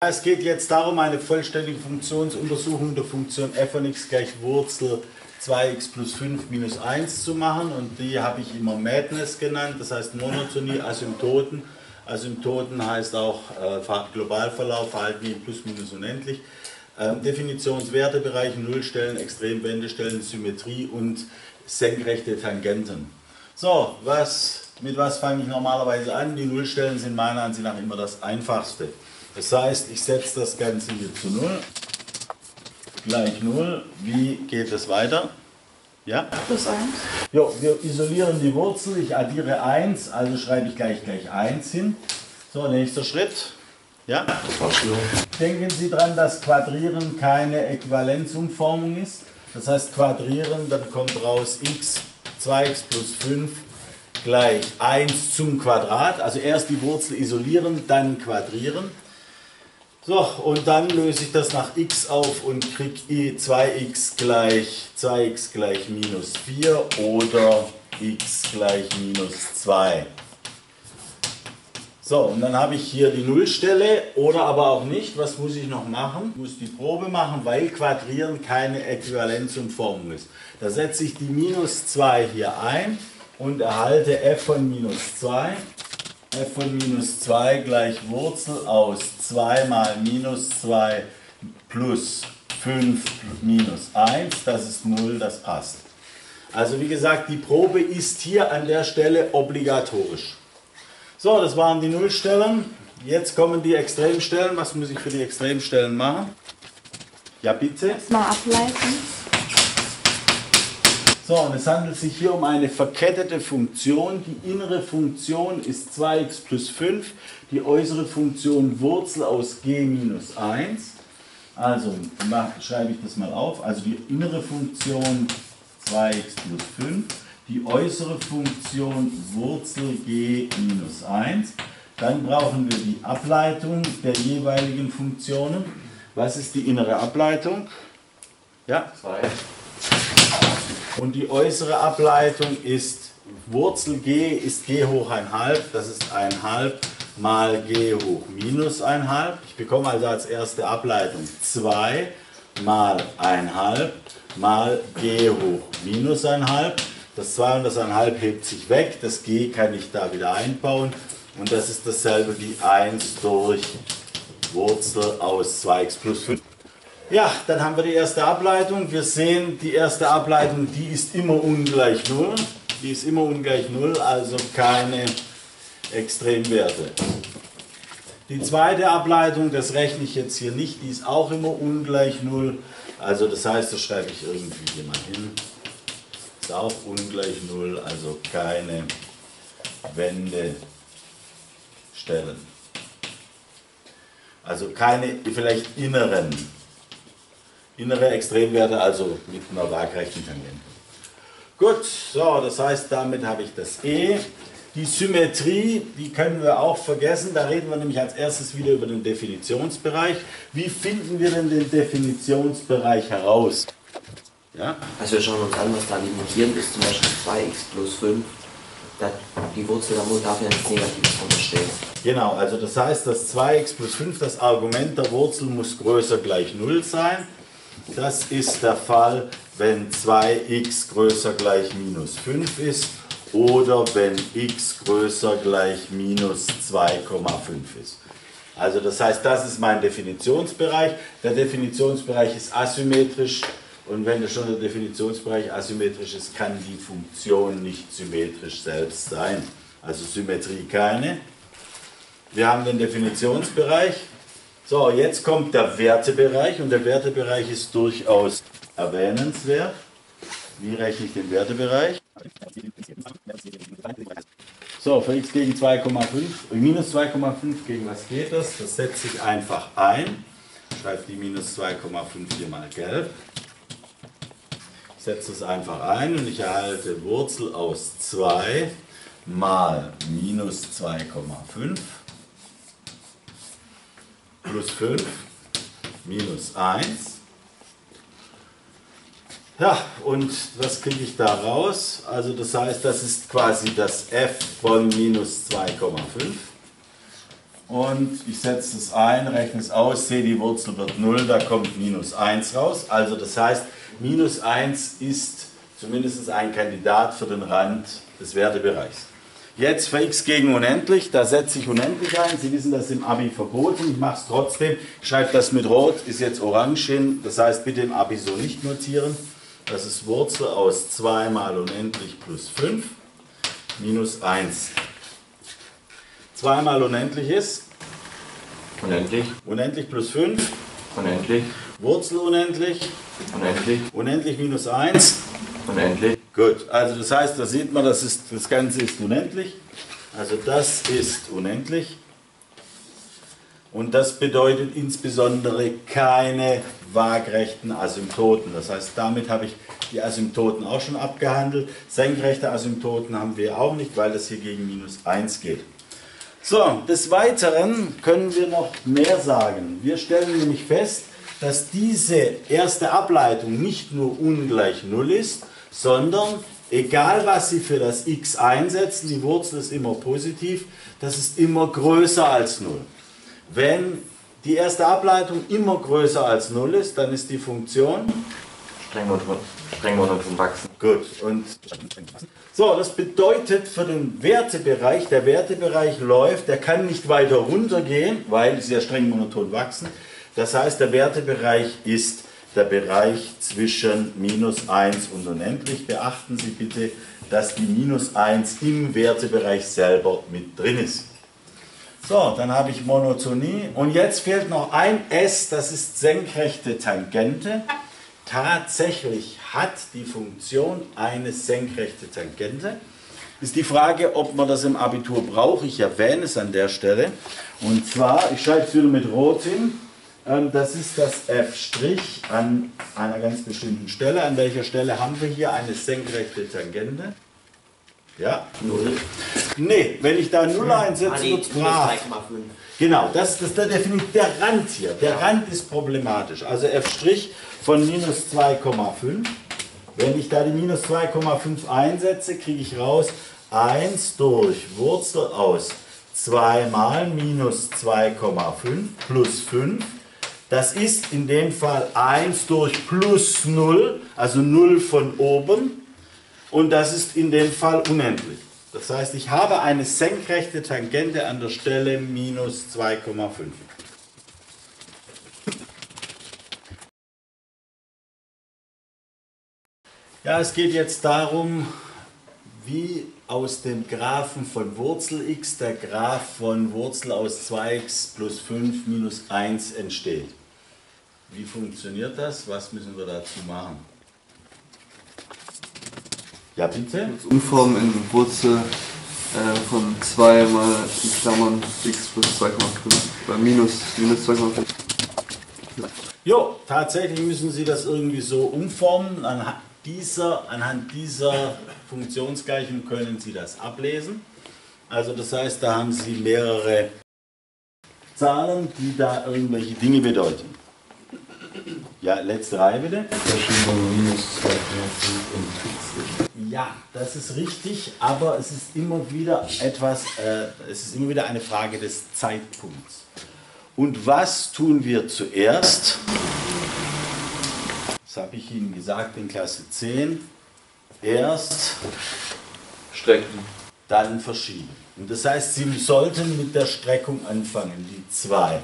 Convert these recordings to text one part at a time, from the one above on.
Es geht jetzt darum, eine vollständige Funktionsuntersuchung der Funktion f von x gleich Wurzel 2x plus 5 minus 1 zu machen und die habe ich immer Madness genannt, das heißt Monotonie, Asymptoten. Asymptoten heißt auch äh, Globalverlauf, Verhalten wie plus minus unendlich. Ähm, Definitionswertebereich, Nullstellen, Extremwendestellen, Symmetrie und senkrechte Tangenten. So, was, mit was fange ich normalerweise an? Die Nullstellen sind meiner Ansicht nach immer das einfachste. Das heißt, ich setze das Ganze hier zu 0, gleich 0. Wie geht es weiter? Ja? Plus 1. Jo, wir isolieren die Wurzel, ich addiere 1, also schreibe ich gleich gleich 1 hin. So, nächster Schritt. Ja? Denken Sie daran, dass Quadrieren keine Äquivalenzumformung ist. Das heißt, quadrieren, dann kommt raus x, 2x plus 5 gleich 1 zum Quadrat. Also erst die Wurzel isolieren, dann quadrieren. So, und dann löse ich das nach x auf und kriege e 2x gleich 2x gleich minus 4 oder x gleich minus 2. So, und dann habe ich hier die Nullstelle oder aber auch nicht. Was muss ich noch machen? Ich muss die Probe machen, weil Quadrieren keine Äquivalenzumformung ist. Da setze ich die minus 2 hier ein und erhalte f von minus 2 f von minus 2 gleich Wurzel aus 2 mal minus 2 plus 5 minus 1, das ist 0, das passt. Also wie gesagt, die Probe ist hier an der Stelle obligatorisch. So, das waren die Nullstellen. Jetzt kommen die Extremstellen. Was muss ich für die Extremstellen machen? Ja, bitte. Mal ableiten. So, und es handelt sich hier um eine verkettete Funktion. Die innere Funktion ist 2x plus 5, die äußere Funktion Wurzel aus g minus 1. Also schreibe ich das mal auf. Also die innere Funktion 2x plus 5, die äußere Funktion Wurzel g minus 1. Dann brauchen wir die Ableitung der jeweiligen Funktionen. Was ist die innere Ableitung? Ja? 2. Und die äußere Ableitung ist Wurzel g ist g hoch 1,5, das ist 1,5 mal g hoch minus 1,5. Ich bekomme also als erste Ableitung 2 mal 1,5 mal g hoch minus 1,5. Das 2 und das 1,5 hebt sich weg, das g kann ich da wieder einbauen und das ist dasselbe wie 1 durch Wurzel aus 2x plus 5. Ja, dann haben wir die erste Ableitung. Wir sehen, die erste Ableitung, die ist immer ungleich 0. Die ist immer ungleich 0, also keine Extremwerte. Die zweite Ableitung, das rechne ich jetzt hier nicht, die ist auch immer ungleich 0. Also das heißt, das schreibe ich irgendwie hier mal hin. Ist auch ungleich 0, also keine Wendestellen. Also keine vielleicht inneren innere Extremwerte, also mit einer waagrechten Tangente. Gut, so, das heißt, damit habe ich das E. Die Symmetrie, die können wir auch vergessen. Da reden wir nämlich als erstes wieder über den Definitionsbereich. Wie finden wir denn den Definitionsbereich heraus? Ja? Also wir schauen uns an, was da limitierend ist, zum Beispiel 2x plus 5. die Wurzel da darf ja nichts Negatives unterstellen. Genau, also das heißt, dass 2x plus 5, das Argument der Wurzel muss größer gleich 0 sein. Das ist der Fall, wenn 2x größer gleich minus 5 ist oder wenn x größer gleich minus 2,5 ist. Also das heißt, das ist mein Definitionsbereich. Der Definitionsbereich ist asymmetrisch und wenn schon der Definitionsbereich asymmetrisch ist, kann die Funktion nicht symmetrisch selbst sein. Also Symmetrie keine. Wir haben den Definitionsbereich. So, jetzt kommt der Wertebereich und der Wertebereich ist durchaus erwähnenswert. Wie rechne ich den Wertebereich? So, für x gegen 2,5, minus 2,5 gegen was geht das? Das setze ich einfach ein. Schreibe die minus 2,5 hier mal gelb. Setze es einfach ein und ich erhalte Wurzel aus 2 mal minus 2,5 plus 5 minus 1. Ja, und was kriege ich da raus? Also das heißt, das ist quasi das f von minus 2,5. und ich setze das ein, rechne es aus, sehe die Wurzel wird 0, da kommt minus 1 raus. Also das heißt, minus 1 ist zumindest ein Kandidat für den Rand des Wertebereichs. Jetzt für x gegen unendlich, da setze ich unendlich ein. Sie wissen, das ist im Abi verboten. Ich mache es trotzdem. Ich schreibe das mit Rot, ist jetzt orange hin. Das heißt, bitte im Abi so nicht notieren. Das ist Wurzel aus 2 mal unendlich plus 5 minus 1. 2 mal unendlich ist? Unendlich. Unendlich plus 5. Unendlich. Wurzel unendlich. Unendlich. Unendlich minus 1. Unendlich. Gut, also das heißt, da sieht man, das, ist, das Ganze ist unendlich. Also das ist unendlich. Und das bedeutet insbesondere keine waagrechten Asymptoten. Das heißt, damit habe ich die Asymptoten auch schon abgehandelt. Senkrechte Asymptoten haben wir auch nicht, weil das hier gegen minus 1 geht. So, des Weiteren können wir noch mehr sagen. Wir stellen nämlich fest, dass diese erste Ableitung nicht nur ungleich 0 ist, sondern egal was Sie für das x einsetzen, die Wurzel ist immer positiv, das ist immer größer als 0. Wenn die erste Ableitung immer größer als 0 ist, dann ist die Funktion streng monoton, wachsen. Gut. Und so, das bedeutet für den Wertebereich, der Wertebereich läuft, der kann nicht weiter runtergehen, weil sie ja streng monoton wachsen. Das heißt, der Wertebereich ist der Bereich zwischen minus 1 und unendlich. Beachten Sie bitte, dass die minus 1 im Wertebereich selber mit drin ist. So, dann habe ich Monotonie und jetzt fehlt noch ein S, das ist senkrechte Tangente. Tatsächlich hat die Funktion eine senkrechte Tangente. Ist die Frage, ob man das im Abitur braucht. Ich erwähne es an der Stelle. Und zwar, ich schreibe es wieder mit Rot hin. Ähm, das ist das F' an einer ganz bestimmten Stelle. An welcher Stelle haben wir hier eine senkrechte Tangente? Ja? Null. Nee, wenn ich da 0 einsetze, Ah, nee, wird minus brav. 3,5. Genau, das, das, das definiert der Rand hier. Der Rand ist problematisch. Also F' von minus 2,5. Wenn ich da die minus 2,5 einsetze, kriege ich raus 1 durch Wurzel aus 2 mal minus 2,5 plus 5. Das ist in dem Fall 1 durch plus 0, also 0 von oben. Und das ist in dem Fall unendlich. Das heißt, ich habe eine senkrechte Tangente an der Stelle minus 2,5. Ja, es geht jetzt darum, wie aus dem Graphen von Wurzel x der Graph von Wurzel aus 2x plus 5 minus 1 entsteht. Wie funktioniert das? Was müssen wir dazu machen? Ja, bitte? Umformen in Wurzel äh, von 2 mal in Klammern x plus 2,5 bei minus, minus 2,5. Jo, tatsächlich müssen Sie das irgendwie so umformen. Anhand dieser, anhand dieser Funktionsgleichung können Sie das ablesen. Also das heißt, da haben Sie mehrere Zahlen, die da irgendwelche Dinge bedeuten. Ja, letzte Reihe bitte. minus 2,5 und Ja, das ist richtig, aber es ist immer wieder etwas, äh, es ist immer wieder eine Frage des Zeitpunkts. Und was tun wir zuerst? Habe ich Ihnen gesagt in Klasse 10. Erst, Strecken. dann verschieben. Und das heißt, Sie sollten mit der Streckung anfangen, die 2.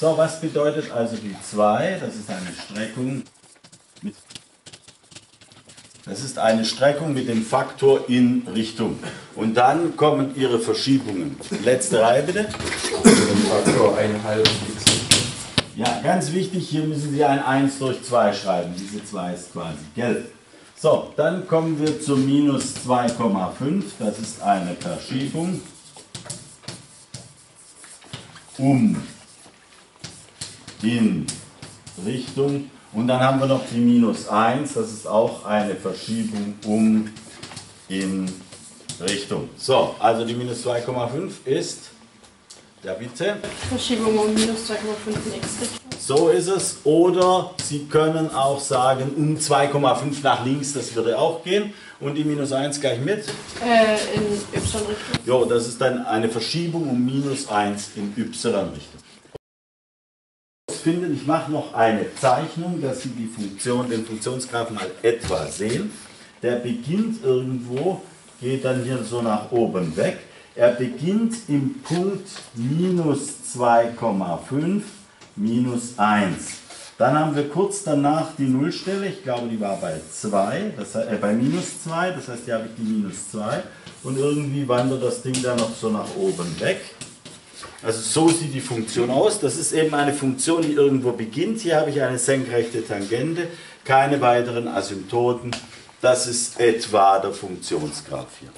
So, was bedeutet also die 2? Das ist eine Streckung mit das ist eine Streckung mit dem Faktor in Richtung. Und dann kommen Ihre Verschiebungen. Letzte Reihe bitte. Faktor 1,5 x. Ja, ganz wichtig, hier müssen Sie ein 1 durch 2 schreiben. Diese 2 ist quasi gelb. So, dann kommen wir zu minus 2,5. Das ist eine Verschiebung um in Richtung. Und dann haben wir noch die minus 1. Das ist auch eine Verschiebung um in Richtung. So, also die minus 2,5 ist Ja, bitte. Verschiebung um minus 2,5 in x-Richtung. So ist es. Oder Sie können auch sagen, um 2,5 nach links, das würde auch gehen. Und die minus 1 gleich mit. Äh, in y-Richtung. Jo, das ist dann eine Verschiebung um minus 1 in y-Richtung. Ich mache noch eine Zeichnung, dass Sie die Funktion, den Funktionsgraphen mal etwa sehen. Der beginnt irgendwo, geht dann hier so nach oben weg. Er beginnt im Punkt minus 2,5 minus 1. Dann haben wir kurz danach die Nullstelle, ich glaube die war bei 2, das, äh, bei minus 2, das heißt hier habe ich die minus 2 und irgendwie wandert das Ding dann noch so nach oben weg. Also so sieht die Funktion aus. Das ist eben eine Funktion, die irgendwo beginnt. Hier habe ich eine senkrechte Tangente, keine weiteren Asymptoten. Das ist etwa der Funktionsgraph hier.